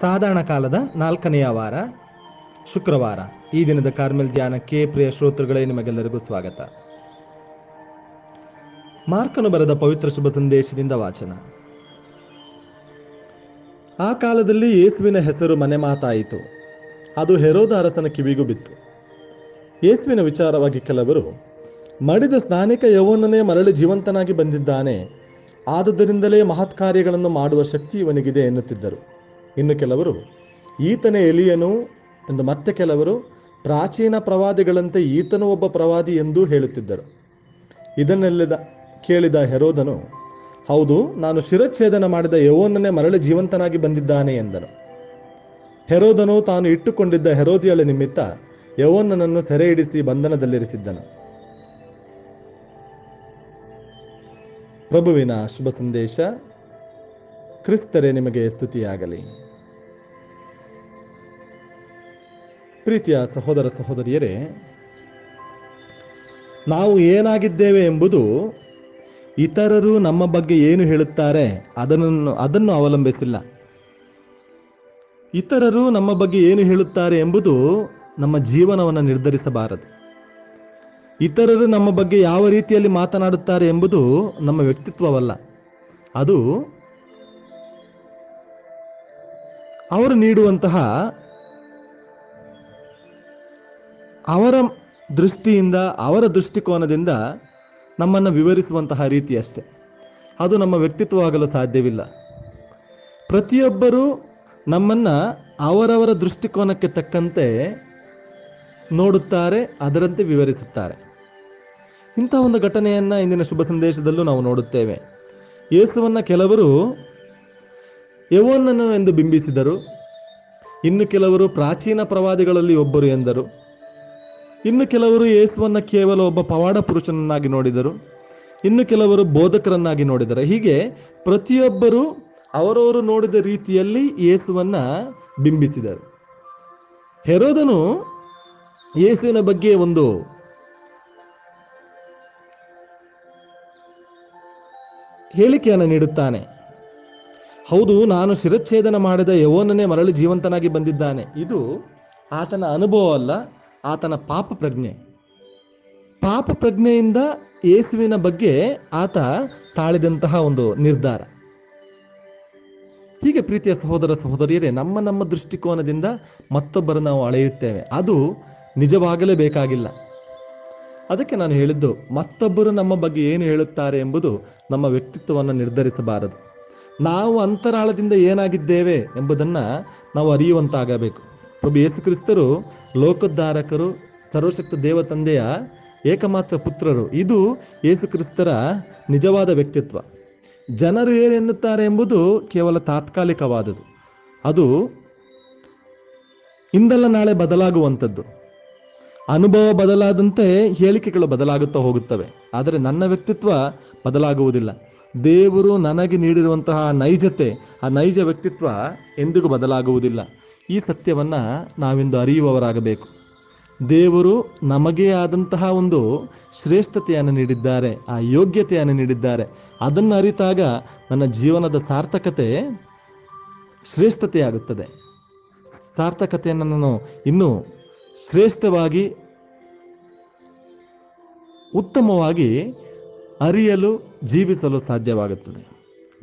ಸಾಧಾರಣ ಕಾಲದ ನಾಲ್ಕನೆಯ ವಾರ, ಶುಕ್ರವಾರ. ಈ ದಿನದ ಕಾರ್ಮೆಲ್ ಧ್ಯಾನಕ್ಕೆ ಪ್ರಿಯ ಶ್ರೋತೃಗಳೇ, ನಿಮಗೆಲ್ಲರಿಗೂ ಸ್ವಾಗತ. ಮಾರ್ಕನು ಬರೆದ ಪವಿತ್ರ ಶುಭ ಸಂದೇಶದಿಂದ ವಾಚನ. ಆ ಕಾಲದಲ್ಲಿ ಯೇಸುವಿನ ಹೆಸರು ಮನೆ ಮಾತಾಯಿತು ಅದು ಹೆರೋದ ಅರಸನ ಕಿವಿಗೂ ಬಿತ್ತು. ಯೇಸುವಿನ ವಿಚಾರವಾಗಿ ಕೆಲವರು, ಮಡಿದ ಸ್ನಾನಿಕ ಯೌವನನೇ ಮರಳಿ ಜೀವಂತನಾಗಿ ಬಂದಿದ್ದಾನೆ. ಆದುದರಿಂದಲೇ ಮಹತ್ ಕಾರ್ಯಗಳನ್ನು ಮಾಡುವ ಶಕ್ತಿ ಇವನಿಗಿದೆ ಎನ್ನುತ್ತಿದ್ದರು. ಇನ್ನು ಕೆಲವರು, ಈತನೇ ಎಲಿಯನು ಎಂದು ಮತ್ತೆ ಕೆಲವರು, ಪ್ರಾಚೀನ ಪ್ರವಾದಿಗಳಂತೆ ಈತನು ಒಬ್ಬ ಪ್ರವಾದಿ ಎಂದೂ ಹೇಳುತ್ತಿದ್ದರು. ಇದನ್ನೆಲ್ಲದ ಕೇಳಿದ ಹೆರೋದನು, ಹೌದು, ನಾನು ಶಿರಚ್ಛೇದನ ಮಾಡಿದ ಯವೋನನ್ನೇ ಮರಳಿ ಜೀವಂತನಾಗಿ ಬಂದಿದ್ದಾನೆ ಎಂದನು. ಹೆರೋದನು ತಾನು ಇಟ್ಟುಕೊಂಡಿದ್ದ ಹೆರೋದಿಯಳ ನಿಮಿತ್ತ ಯೌವನನನ್ನು ಸೆರೆ ಹಿಡಿಸಿ ಬಂಧನದಲ್ಲಿರಿಸಿದ್ದನು. ಪ್ರಭುವಿನ ಶುಭ ಸಂದೇಶ ಕ್ರಿಸ್ತರೇ ನಿಮಗೆ ಸ್ತುತಿಯಾಗಲಿ. ಪ್ರೀತಿಯ ಸಹೋದರ ಸಹೋದರಿಯರೇ, ನಾವು ಏನಾಗಿದ್ದೇವೆ ಎಂಬುದು ಇತರರು ನಮ್ಮ ಬಗ್ಗೆ ಏನು ಹೇಳುತ್ತಾರೆ ಅದನ್ನು ಅದನ್ನು ಅವಲಂಬಿಸಿಲ್ಲ. ಇತರರು ನಮ್ಮ ಬಗ್ಗೆ ಏನು ಹೇಳುತ್ತಾರೆ ಎಂಬುದು ನಮ್ಮ ಜೀವನವನ್ನು ನಿರ್ಧರಿಸಬಾರದು. ಇತರರು ನಮ್ಮ ಬಗ್ಗೆ ಯಾವ ರೀತಿಯಲ್ಲಿ ಮಾತನಾಡುತ್ತಾರೆ ಎಂಬುದು ನಮ್ಮ ವ್ಯಕ್ತಿತ್ವವಲ್ಲ. ಅದು ಅವರು ನೀಡುವಂತಹ ಅವರ ದೃಷ್ಟಿಯಿಂದ, ಅವರ ದೃಷ್ಟಿಕೋನದಿಂದ ನಮ್ಮನ್ನು ವಿವರಿಸುವಂತಹ ರೀತಿ ಅಷ್ಟೆ. ಅದು ನಮ್ಮ ವ್ಯಕ್ತಿತ್ವವಾಗಲು ಸಾಧ್ಯವಿಲ್ಲ. ಪ್ರತಿಯೊಬ್ಬರೂ ನಮ್ಮನ್ನು ಅವರವರ ದೃಷ್ಟಿಕೋನಕ್ಕೆ ತಕ್ಕಂತೆ ನೋಡುತ್ತಾರೆ, ಅದರಂತೆ ವಿವರಿಸುತ್ತಾರೆ. ಇಂಥ ಒಂದು ಘಟನೆಯನ್ನು ಇಂದಿನ ಶುಭ ಸಂದೇಶದಲ್ಲೂ ನಾವು ನೋಡುತ್ತೇವೆ. ಯೇಸುವನ್ನ ಕೆಲವರು ಯವನನ್ನು ಎಂದು ಬಿಂಬಿಸಿದರು. ಇನ್ನು ಕೆಲವರು ಪ್ರಾಚೀನ ಪ್ರವಾದಿಗಳಲ್ಲಿ ಒಬ್ಬರು ಎಂದರು. ಇನ್ನು ಕೆಲವರು ಯೇಸುವನ್ನ ಕೇವಲ ಒಬ್ಬ ಪವಾಡ ಪುರುಷನನ್ನಾಗಿ ನೋಡಿದರು. ಇನ್ನು ಕೆಲವರು ಬೋಧಕರನ್ನಾಗಿ ನೋಡಿದರು. ಹೀಗೆ ಪ್ರತಿಯೊಬ್ಬರು ಅವರವರು ನೋಡಿದ ರೀತಿಯಲ್ಲಿ ಯೇಸುವನ್ನ ಬಿಂಬಿಸಿದರು. ಹೆರೋದನು ಯೇಸುವಿನ ಬಗ್ಗೆ ಒಂದು ಹೇಳಿಕೆಯನ್ನು ನೀಡುತ್ತಾನೆ. ಹೌದು, ನಾನು ಶಿರಚ್ಛೇದನ ಮಾಡಿದ ಯವೋನನೇ ಮರಳಿ ಜೀವಂತನಾಗಿ ಬಂದಿದ್ದಾನೆ. ಇದು ಆತನ ಅನುಭವ ಅಲ್ಲ, ಆತನ ಪಾಪ ಪ್ರಜ್ಞೆ. ಪಾಪ ಪ್ರಜ್ಞೆಯಿಂದ ಯೇಸುವಿನ ಬಗ್ಗೆ ಆತ ತಾಳಿದಂತಹ ಒಂದು ನಿರ್ಧಾರ. ಹೀಗೆ ಪ್ರೀತಿಯ ಸಹೋದರ ಸಹೋದರಿಯರೇ, ನಮ್ಮ ನಮ್ಮ ದೃಷ್ಟಿಕೋನದಿಂದ ಮತ್ತೊಬ್ಬರು ನಾವು ಅಳೆಯುತ್ತೇವೆ. ಅದು ನಿಜವಾಗಲೇ ಬೇಕಾಗಿಲ್ಲ. ಅದಕ್ಕೆ ನಾನು ಹೇಳಿದ್ದು, ಮತ್ತೊಬ್ಬರು ನಮ್ಮ ಬಗ್ಗೆ ಏನು ಹೇಳುತ್ತಾರೆ ಎಂಬುದು ನಮ್ಮ ವ್ಯಕ್ತಿತ್ವವನ್ನು ನಿರ್ಧರಿಸಬಾರದು. ನಾವು ಅಂತರಾಳದಿಂದ ಏನಾಗಿದ್ದೇವೆ ಎಂಬುದನ್ನ ನಾವು ಅರಿಯುವಂತಾಗಬೇಕು. ಪ್ರಭು ಯೇಸು ಕ್ರಿಸ್ತರು ಲೋಕೋದ್ಧಾರಕರು, ಸರ್ವಶಕ್ತ ದೇವ ತಂದೆಯ ಏಕಮಾತ್ರ ಪುತ್ರರು. ಇದು ಯೇಸು ಕ್ರಿಸ್ತರ ನಿಜವಾದ ವ್ಯಕ್ತಿತ್ವ. ಜನರು ಏನೆನ್ನುತ್ತಾರೆ ಎಂಬುದು ಕೇವಲ ತಾತ್ಕಾಲಿಕವಾದದು ಅದು ಇಂದಲ್ಲ ನಾಳೆ ಬದಲಾಗುವಂಥದ್ದು. ಅನುಭವ ಬದಲಾದಂತೆ ಹೇಳಿಕೆಗಳು ಬದಲಾಗುತ್ತಾ ಹೋಗುತ್ತವೆ. ಆದರೆ ನನ್ನ ವ್ಯಕ್ತಿತ್ವ ಬದಲಾಗುವುದಿಲ್ಲ. ದೇವರು ನನಗೆ ನೀಡಿರುವಂತಹ ನೈಜತೆ, ಆ ನೈಜ ವ್ಯಕ್ತಿತ್ವ ಎಂದಿಗೂ ಬದಲಾಗುವುದಿಲ್ಲ. ಈ ಸತ್ಯವನ್ನು ನಾವಿಂದು ಅರಿಯುವವರಾಗಬೇಕು. ದೇವರು ನಮಗೇ ಆದಂತಹ ಒಂದು ಶ್ರೇಷ್ಠತೆಯನ್ನು ನೀಡಿದ್ದಾರೆ, ಆ ಯೋಗ್ಯತೆಯನ್ನು ನೀಡಿದ್ದಾರೆ. ಅದನ್ನು ಅರಿತಾಗ ನನ್ನ ಜೀವನದ ಸಾರ್ಥಕತೆ ಶ್ರೇಷ್ಠತೆಯಾಗುತ್ತದೆ. ಸಾರ್ಥಕತೆಯನ್ನು ನಾನು ಇನ್ನೂ ಶ್ರೇಷ್ಠವಾಗಿ, ಉತ್ತಮವಾಗಿ ಅರಿಯಲು, ಜೀವಿಸಲು ಸಾಧ್ಯವಾಗುತ್ತದೆ.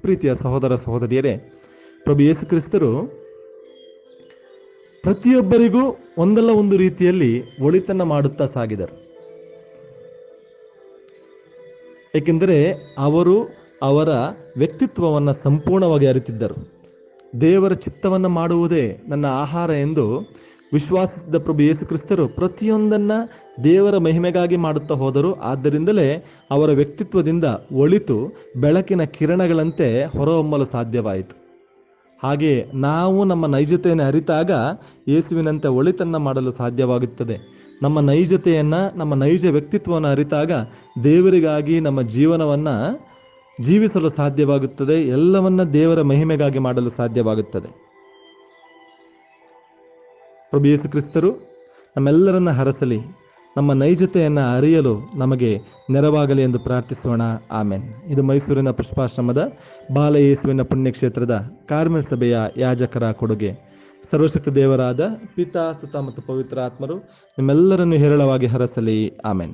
ಪ್ರೀತಿಯ ಸಹೋದರ, ಸಹೋದರಿಯರೇ, ಪ್ರಭು ಯೇಸು ಕ್ರಿಸ್ತರು ಪ್ರತಿಯೊಬ್ಬರಿಗೂ ಒಂದಲ್ಲ ಒಂದು ರೀತಿಯಲ್ಲಿ ಒಳಿತನ್ನ ಮಾಡುತ್ತಾ ಸಾಗಿದರು. ಏಕೆಂದರೆ ಅವರು ಅವರ ವ್ಯಕ್ತಿತ್ವವನ್ನು ಸಂಪೂರ್ಣವಾಗಿ ಅರಿತಿದ್ದರು. ದೇವರ ಚಿತ್ತವನ್ನು ಮಾಡುವುದೇ ನನ್ನ ಆಹಾರ ಎಂದು ವಿಶ್ವಾಸಿಸಿದ ಪ್ರಭು ಯೇಸು ಕ್ರಿಸ್ತರು ಪ್ರತಿಯೊಂದನ್ನ ದೇವರ ಮಹಿಮೆಗಾಗಿ ಮಾಡುತ್ತಾ ಹೋದರು. ಆದ್ದರಿಂದಲೇ ಅವರ ವ್ಯಕ್ತಿತ್ವದಿಂದ ಒಳಿತು ಬೆಳಕಿನ ಕಿರಣಗಳಂತೆ ಹೊರಹೊಮ್ಮಲು ಸಾಧ್ಯವಾಯಿತು. ಹಾಗೆ ನಾವು ನಮ್ಮ ನೈಜತೆಯನ್ನು ಅರಿತಾಗ ಯೇಸುವಿನಂತೆ ಒಳಿತನ್ನು ಮಾಡಲು ಸಾಧ್ಯವಾಗುತ್ತದೆ. ನಮ್ಮ ನೈಜತೆಯನ್ನು, ನಮ್ಮ ನೈಜ ವ್ಯಕ್ತಿತ್ವವನ್ನು ಅರಿತಾಗ ದೇವರಿಗಾಗಿ ನಮ್ಮ ಜೀವನವನ್ನ ಜೀವಿಸಲು ಸಾಧ್ಯವಾಗುತ್ತದೆ. ಎಲ್ಲವನ್ನ ದೇವರ ಮಹಿಮೆಗಾಗಿ ಮಾಡಲು ಸಾಧ್ಯವಾಗುತ್ತದೆ. ಪ್ರಭು ಕ್ರಿಸ್ತರು, ನಮ್ಮೆಲ್ಲರನ್ನ ಹರಸಲಿ, ನಮ್ಮ ನೈಜತೆಯನ್ನು ಅರಿಯಲು ನಮಗೆ ನೆರವಾಗಲಿ ಎಂದು ಪ್ರಾರ್ಥಿಸೋಣ. ಆಮೆನ್. ಇದು ಮೈಸೂರಿನ ಪುಷ್ಪಾಶ್ರಮದ ಬಾಲಯೇಸುವಿನ ಪುಣ್ಯಕ್ಷೇತ್ರದ ಕಾರ್ಮಿಕ ಸಭೆಯ ಯಾಜಕರ ಕೊಡುಗೆ. ಸರ್ವಶಕ್ತ ದೇವರಾದ ಪಿತಾ, ಸುತ ಮತ್ತು ಪವಿತ್ರ ಆತ್ಮರು ನಿಮ್ಮೆಲ್ಲರನ್ನು ಹೇರಳವಾಗಿ ಹರಸಲಿ. ಆಮೆನ್.